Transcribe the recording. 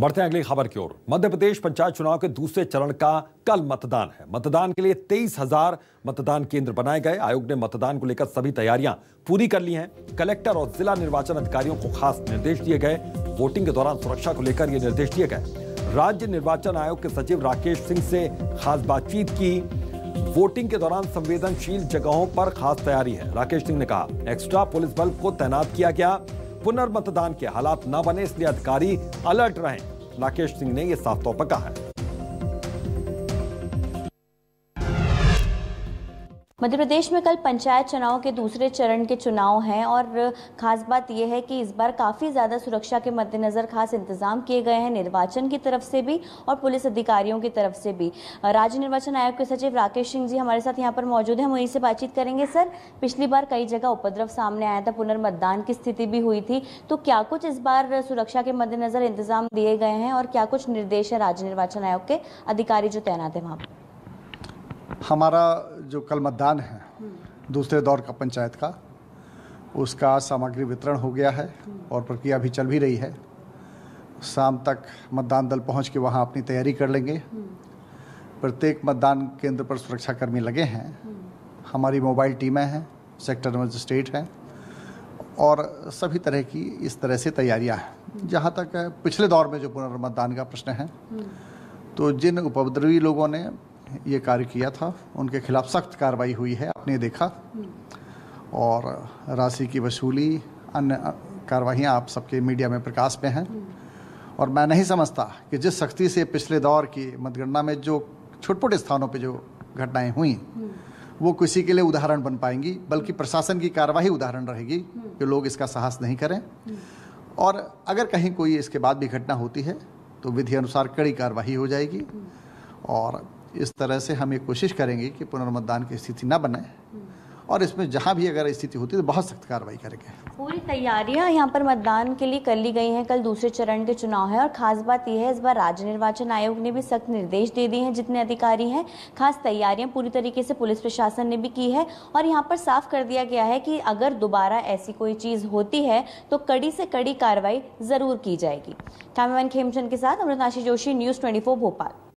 बढ़ते हैं अगली खबर की ओर। मध्य प्रदेश पंचायत चुनाव के दूसरे चरण का कल मतदान है। मतदान के लिए तेईस हज़ार मतदान केंद्र बनाए गए। आयोग ने मतदान को लेकर सभी तैयारियाँ पूरी कर ली हैं। कलेक्टर और जिला निर्वाचन अधिकारियों को खास निर्देश दिए गए। वोटिंग के दौरान सुरक्षा को लेकर ये निर्देश दिए गए। राज्य निर्वाचन आयोग के सचिव राकेश सिंह से खास बातचीत की। वोटिंग के दौरान संवेदनशील जगहों पर खास तैयारी है। राकेश सिंह ने कहा, एक्स्ट्रा पुलिस बल को तैनात किया गया। पुनर्मतदान के हालात न बने, इसलिए अधिकारी अलर्ट रहे। राकेश सिंह ने यह साफ़ तौर पर कहा है। मध्य प्रदेश में कल पंचायत चुनाव के दूसरे चरण के चुनाव हैं और खास बात यह है कि इस बार काफ़ी ज़्यादा सुरक्षा के मद्देनज़र खास इंतज़ाम किए गए हैं निर्वाचन की तरफ़ से भी और पुलिस अधिकारियों की तरफ़ से भी। राज्य निर्वाचन आयोग के सचिव राकेश सिंह जी हमारे साथ यहाँ पर मौजूद हैं। हम वहीं से बातचीत करेंगे। सर, पिछली बार कई जगह उपद्रव सामने आया था, पुनर्मतदान की स्थिति भी हुई थी। तो क्या कुछ इस बार सुरक्षा के मद्देनज़र इंतज़ाम दिए गए हैं और क्या कुछ निर्देश है राज्य निर्वाचन आयोग के अधिकारी जो तैनात है वहाँ हमारा जो कल मतदान है, दूसरे दौर का पंचायत का, उसका सामग्री वितरण हो गया है और प्रक्रिया भी चल भी रही है। शाम तक मतदान दल पहुँच के वहाँ अपनी तैयारी कर लेंगे। प्रत्येक मतदान केंद्र पर सुरक्षाकर्मी लगे हैं। हमारी मोबाइल टीमें हैं, सेक्टर मजिस्ट्रेट हैं और सभी तरह की इस तरह से तैयारियाँ हैं। जहाँ तक पिछले दौर में जो पुनर्मतदान का प्रश्न है तो जिन उपद्रवी लोगों ने ये कार्य किया था। उनके खिलाफ सख्त कार्रवाई हुई है, आपने देखा। और राशि की वसूली, अन्य कार्रवाइयाँ आप सबके मीडिया में प्रकाश में हैं। और मैं नहीं समझता कि जिस सख्ती से पिछले दौर की मतगणना में जो छोटे छोटे स्थानों पे जो घटनाएँ हुई, वो किसी के लिए उदाहरण बन पाएँगी, बल्कि प्रशासन की कार्रवाई उदाहरण रहेगी कि लोग इसका साहस नहीं करें। और अगर कहीं कोई इसके बाद भी घटना होती है तो विधि अनुसार कड़ी कार्रवाई हो जाएगी। और इस तरह से हम ये कोशिश करेंगे कि पुनर्मतदान की स्थिति न बने और इसमें जहाँ भी अगर स्थिति होती है तो बहुत सख्त कार्रवाई करेंगे। पूरी तैयारियाँ यहाँ पर मतदान के लिए कर ली गई हैं। कल दूसरे चरण के चुनाव है और खास बात यह है, इस बार राज्य निर्वाचन आयोग ने भी सख्त निर्देश दे दिए हैं, जितने अधिकारी हैं। खास तैयारियाँ पूरी तरीके से पुलिस प्रशासन ने भी की है और यहाँ पर साफ़ कर दिया गया है कि अगर दोबारा ऐसी कोई चीज़ होती है तो कड़ी से कड़ी कार्रवाई ज़रूर की जाएगी। कैमरामैन खेमचंद के साथ अमृताशी जोशी, न्यूज़ ट्वेंटी भोपाल।